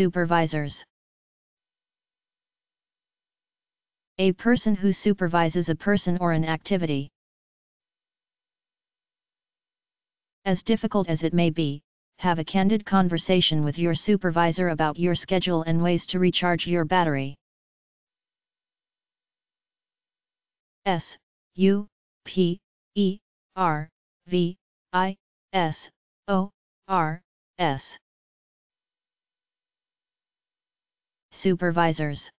Supervisors A person who supervises a person or an activity. As difficult as it may be, have a candid conversation with your supervisor about your schedule and ways to recharge your battery. S U P E R V I S O R S Supervisors